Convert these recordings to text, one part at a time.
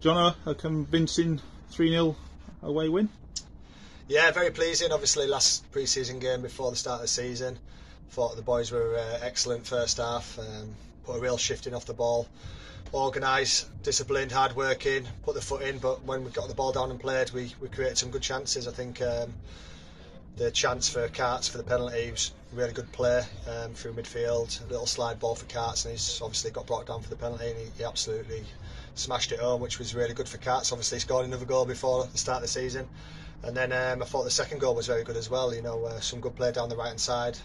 John, a convincing 3 0 away win? Yeah, very pleasing. Obviously, last pre season game before the start of the season. Thought the boys were uh, excellent first half, um, put a real shifting off the ball. Organised, disciplined, hard working, put the foot in, but when we got the ball down and played, we, we created some good chances. I think um, the chance for Carts for the penalty was really good play um, through midfield, a little slide ball for Carts, and he's obviously got brought down for the penalty, and he, he absolutely smashed it home, which was really good for Carts. Obviously, he scored another goal before the start of the season. And then um, I thought the second goal was very good as well. You know, uh, some good play down the right hand side,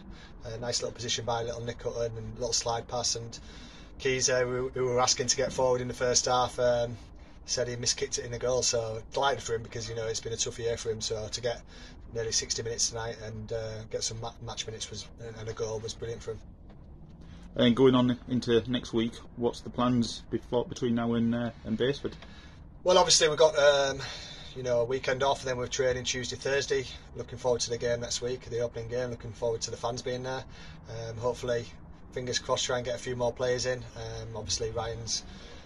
a nice little position by little Nick Hutton and a little slide pass. And Keys, uh, who, who were asking to get forward in the first half, um, said he miskicked it in the goal. So delighted for him because you know it's been a tough year for him. So to get nearly 60 minutes tonight and uh, get some match minutes was and a goal was brilliant for him. And going on into next week, what's the plans before between now and uh, and Basford? Well, obviously we've got um, you know a weekend off, and then we're training Tuesday, Thursday. Looking forward to the game next week, the opening game. Looking forward to the fans being there. Um, hopefully, fingers crossed, try and get a few more players in. Um, obviously, Ryan's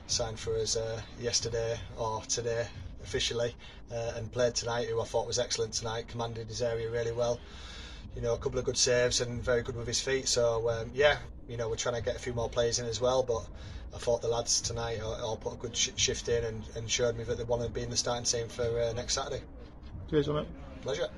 signed for us uh, yesterday or today officially, uh, and played tonight. Who I thought was excellent tonight, commanded his area really well you know, a couple of good saves and very good with his feet. So um, yeah, you know, we're trying to get a few more players in as well. But I thought the lads tonight all put a good sh- shift in and, and, showed me that they want to be in the starting team for uh, next Saturday. Cheers it. Pleasure.